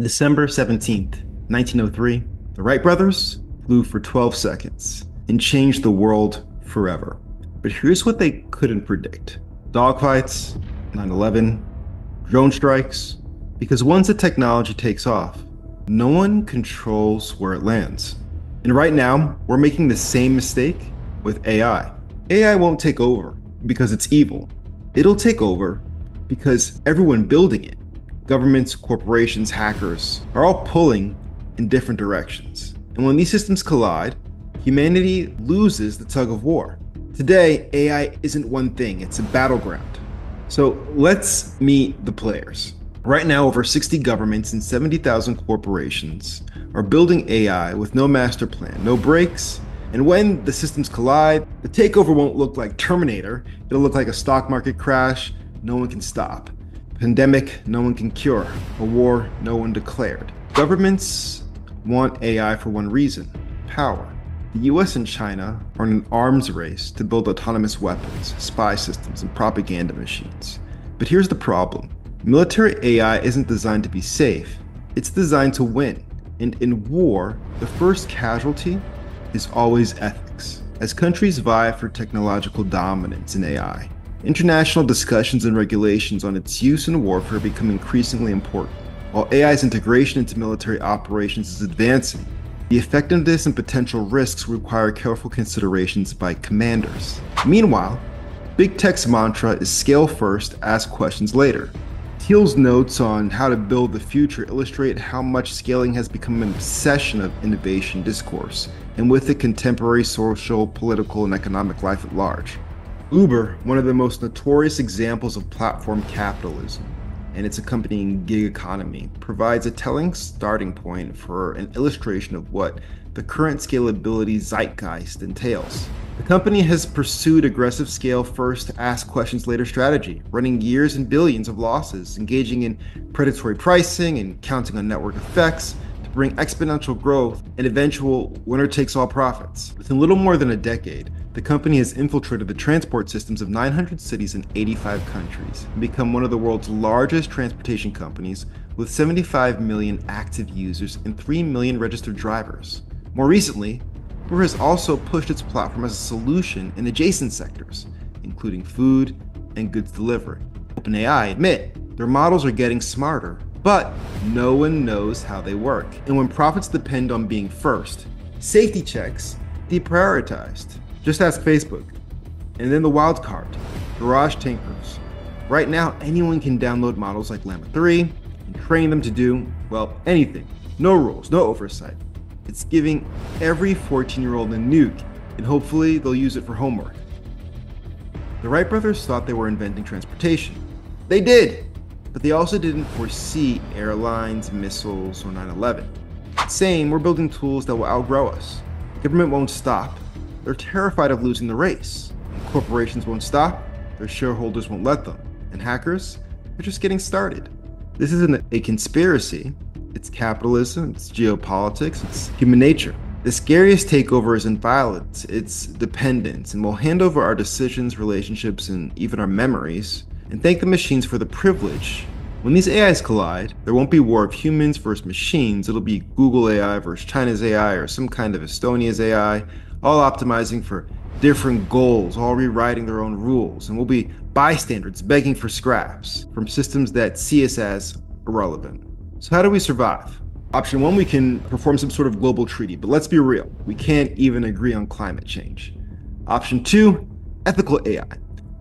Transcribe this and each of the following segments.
December 17th, 1903, the Wright brothers flew for 12 seconds and changed the world forever. But here's what they couldn't predict dogfights, 9 11, drone strikes, because once the technology takes off, no one controls where it lands. And right now, we're making the same mistake with AI. AI won't take over because it's evil. It'll take over because everyone building it, governments, corporations, hackers, are all pulling in different directions. And when these systems collide, humanity loses the tug of war. Today, AI isn't one thing, it's a battleground. So let's meet the players. Right now, over 60 governments and 70,000 corporations are building AI with no master plan, no brakes, and when the systems collide, the takeover won't look like Terminator, it'll look like a stock market crash no one can stop. Pandemic, no one can cure. A war, no one declared. Governments want AI for one reason power. The US and China are in an arms race to build autonomous weapons, spy systems, and propaganda machines. But here's the problem military AI isn't designed to be safe, it's designed to win. And in war, the first casualty is always ethics. As countries vie for technological dominance in AI, international discussions and regulations on its use in warfare become increasingly important. While AI's integration into military operations is advancing, the effectiveness and potential risks require careful considerations by commanders. Meanwhile, Big Tech's mantra is scale first, ask questions later. Thiel's notes on how to build the future illustrate how much scaling has become an obsession of innovation discourse, and with it, contemporary social, political, and economic life at large. Uber, one of the most notorious examples of platform capitalism, and its accompanying gig economy provides a telling starting point for an illustration of what the current scalability zeitgeist entails. The company has pursued aggressive scale first, ask questions later strategy, running years and billions of losses, engaging in predatory pricing and counting on network effects to bring exponential growth and eventual winner takes all profits. Within little more than a decade, the company has infiltrated the transport systems of 900 cities in 85 countries and become one of the world's largest transportation companies with 75 million active users and 3 million registered drivers. More recently, Uber has also pushed its platform as a solution in adjacent sectors, including food and goods delivery. OpenAI admit their models are getting smarter, but no one knows how they work. And when profits depend on being first, safety checks deprioritized. Just ask Facebook. And then the wild card, Garage Tinkers. Right now, anyone can download models like Llama 3 and train them to do, well, anything. No rules, no oversight. It's giving every 14 year old a nuke, and hopefully they'll use it for homework. The Wright brothers thought they were inventing transportation. They did, but they also didn't foresee airlines, missiles, or 9 11. Saying we're building tools that will outgrow us. Government won't stop, they're terrified of losing the race. Corporations won't stop, their shareholders won't let them. And hackers, they're just getting started. This isn't a conspiracy, it's capitalism, it's geopolitics, it's human nature. The scariest takeover isn't violence, it's dependence, and we'll hand over our decisions, relationships, and even our memories, and thank the machines for the privilege. When these AIs collide, there won't be war of humans versus machines, it'll be Google AI versus China's AI or some kind of Estonia's AI all optimizing for different goals, all rewriting their own rules, and we'll be bystanders begging for scraps from systems that see us as irrelevant. So, how do we survive? Option one, we can perform some sort of global treaty, but let's be real, we can't even agree on climate change. Option two, ethical AI,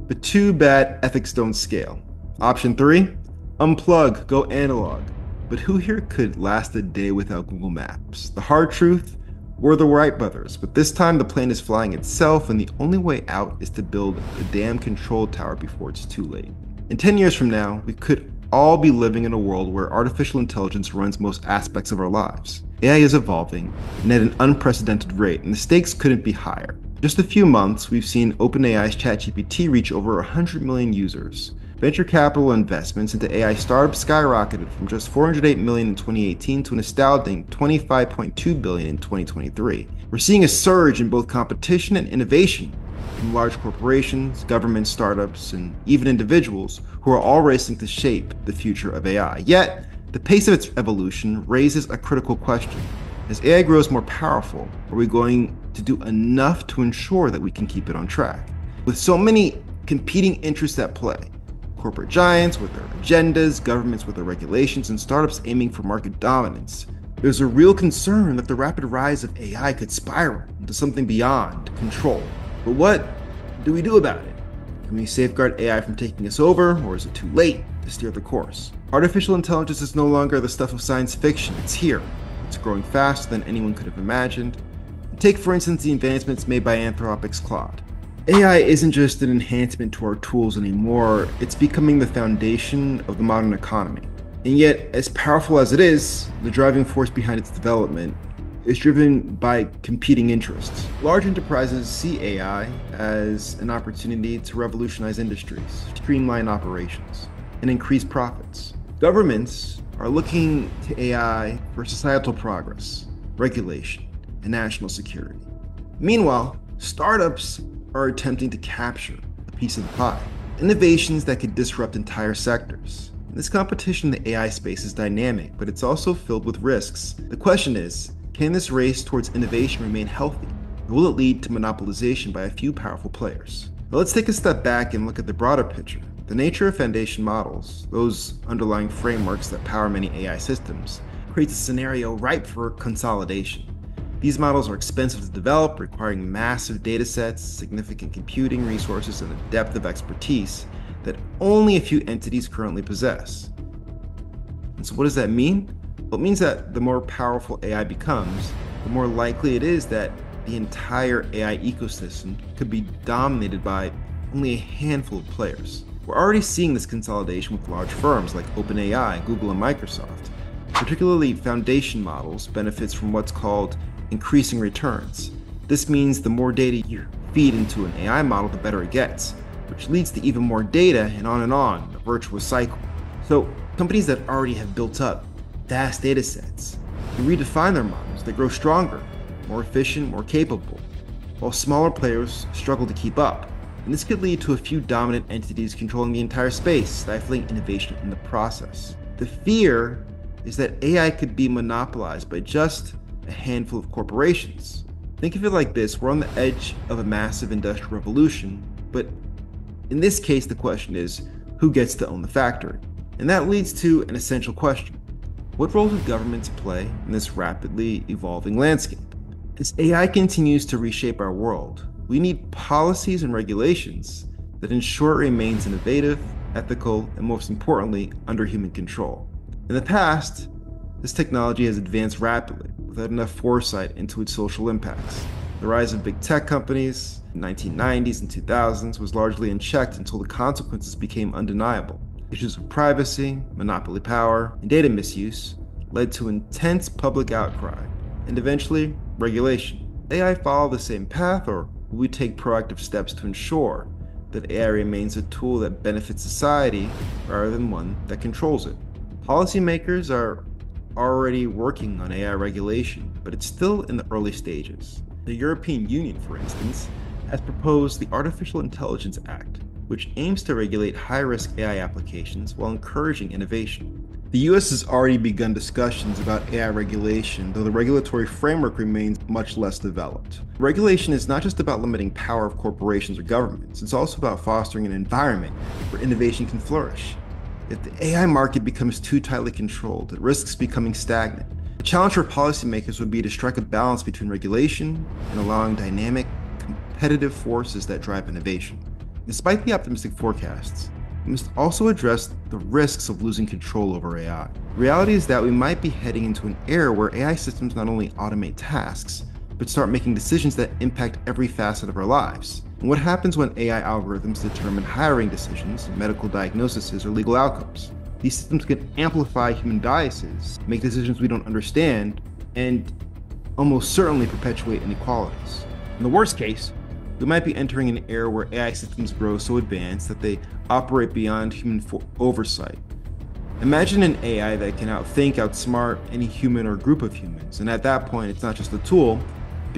but too bad ethics don't scale. Option three, unplug, go analog. But who here could last a day without Google Maps? The hard truth we're the Wright brothers, but this time the plane is flying itself, and the only way out is to build a damn control tower before it's too late. In 10 years from now, we could all be living in a world where artificial intelligence runs most aspects of our lives. AI is evolving and at an unprecedented rate, and the stakes couldn't be higher. Just a few months, we've seen OpenAI's ChatGPT reach over 100 million users. Venture capital investments into AI startups skyrocketed from just 408 million in 2018 to an astounding 25.2 billion in 2023. We're seeing a surge in both competition and innovation from large corporations, government startups, and even individuals who are all racing to shape the future of AI. Yet, The pace of its evolution raises a critical question. As AI grows more powerful, are we going to do enough to ensure that we can keep it on track? With so many competing interests at play, corporate giants with their agendas, governments with their regulations, and startups aiming for market dominance, there's a real concern that the rapid rise of AI could spiral into something beyond control. But what do we do about it? Can we safeguard AI from taking us over, or is it too late to steer the course? Artificial intelligence is no longer the stuff of science fiction, it's here. It's growing faster than anyone could have imagined. Take, for instance, the advancements made by Anthropic's Claude. AI isn't just an enhancement to our tools anymore, it's becoming the foundation of the modern economy. And yet, as powerful as it is, the driving force behind its development is driven by competing interests. Large enterprises see AI as an opportunity to revolutionize industries, streamline operations, and increase profits. Governments are looking to AI for societal progress, regulation, and national security. Meanwhile, startups are attempting to capture a piece of the pie, innovations that could disrupt entire sectors. This competition in the AI space is dynamic, but it's also filled with risks. The question is can this race towards innovation remain healthy? Or will it lead to monopolization by a few powerful players? Let's take a step back and look at the broader picture. The nature of foundation models, those underlying frameworks that power many AI systems, creates a scenario ripe for consolidation. These models are expensive to develop, requiring massive data sets, significant computing resources, and a depth of expertise that only a few entities currently possess. And so, what does that mean? Well, it means that the more powerful AI becomes, the more likely it is that the entire AI ecosystem could be dominated by only a handful of players. We're already seeing this consolidation with large firms like OpenAI, Google, and Microsoft. Particularly foundation models benefits from what's called increasing returns. This means the more data you feed into an AI model, the better it gets, which leads to even more data and on and on, a virtuous cycle. So companies that already have built up vast data sets. can redefine their models, they grow stronger, more efficient, more capable, while smaller players struggle to keep up. And this could lead to a few dominant entities controlling the entire space, stifling innovation in the process. The fear is that AI could be monopolized by just a handful of corporations. Think of it like this we're on the edge of a massive industrial revolution, but in this case, the question is who gets to own the factory? And that leads to an essential question what role do governments play in this rapidly evolving landscape? As AI continues to reshape our world, we need policies and regulations that ensure it remains innovative, ethical, and most importantly, under human control. In the past, this technology has advanced rapidly without enough foresight into its social impacts. The rise of big tech companies in the 1990s and 2000s was largely unchecked until the consequences became undeniable. Issues of privacy, monopoly power, and data misuse led to intense public outcry and eventually regulation. AI follow the same path, or will we take proactive steps to ensure that AI remains a tool that benefits society rather than one that controls it? Policymakers are already working on AI regulation, but it's still in the early stages. The European Union, for instance, has proposed the Artificial Intelligence Act, which aims to regulate high risk AI applications while encouraging innovation. The US has already begun discussions about AI regulation, though the regulatory framework remains much less developed. Regulation is not just about limiting power of corporations or governments, it's also about fostering an environment where innovation can flourish. If the AI market becomes too tightly controlled, it risks becoming stagnant. The challenge for policymakers would be to strike a balance between regulation and allowing dynamic, competitive forces that drive innovation. Despite the optimistic forecasts, we must also address the risks of losing control over AI. Reality is that we might be heading into an era where AI systems not only automate tasks, but start making decisions that impact every facet of our lives. And what happens when AI algorithms determine hiring decisions, medical diagnoses, or legal outcomes? These systems can amplify human biases, make decisions we don't understand, and almost certainly perpetuate inequalities. In the worst case, we might be entering an era where AI systems grow so advanced that they operate beyond human fo- oversight. Imagine an AI that can outthink, outsmart any human or group of humans, and at that point, it's not just a tool,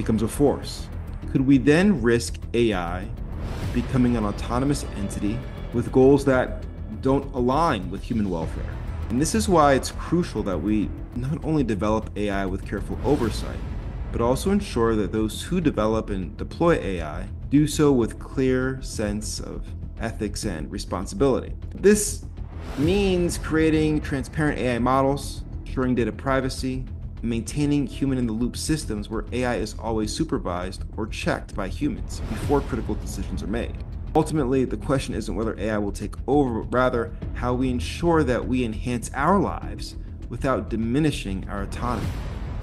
becomes a force. Could we then risk AI becoming an autonomous entity with goals that don't align with human welfare? And this is why it's crucial that we not only develop AI with careful oversight, but also ensure that those who develop and deploy AI do so with clear sense of ethics and responsibility. This means creating transparent AI models, ensuring data privacy, maintaining human in the loop systems where AI is always supervised or checked by humans before critical decisions are made. Ultimately, the question isn't whether AI will take over, but rather how we ensure that we enhance our lives without diminishing our autonomy.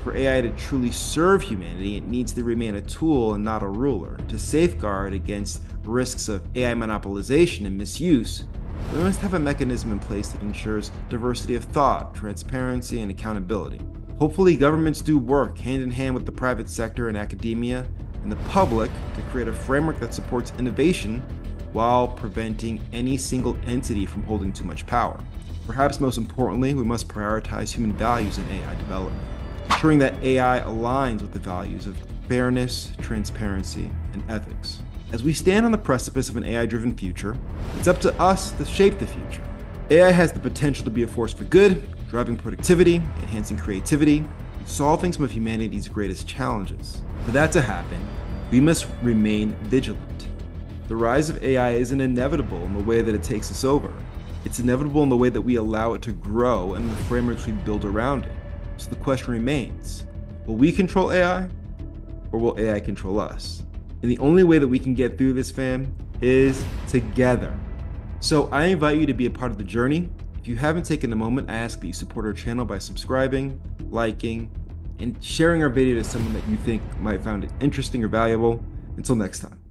For AI to truly serve humanity, it needs to remain a tool and not a ruler. To safeguard against risks of AI monopolization and misuse, we must have a mechanism in place that ensures diversity of thought, transparency, and accountability. Hopefully, governments do work hand in hand with the private sector and academia and the public to create a framework that supports innovation while preventing any single entity from holding too much power. Perhaps most importantly, we must prioritize human values in AI development, ensuring that AI aligns with the values of fairness, transparency, and ethics. As we stand on the precipice of an AI driven future, it's up to us to shape the future. AI has the potential to be a force for good, driving productivity, enhancing creativity, solving some of humanity's greatest challenges. For that to happen, we must remain vigilant. The rise of AI isn't inevitable in the way that it takes us over. It's inevitable in the way that we allow it to grow and the frameworks we build around it. So the question remains will we control AI or will AI control us? And the only way that we can get through this, fam, is together. So I invite you to be a part of the journey if you haven't taken a moment, I ask that you support our channel by subscribing, liking, and sharing our video to someone that you think might find it interesting or valuable. Until next time.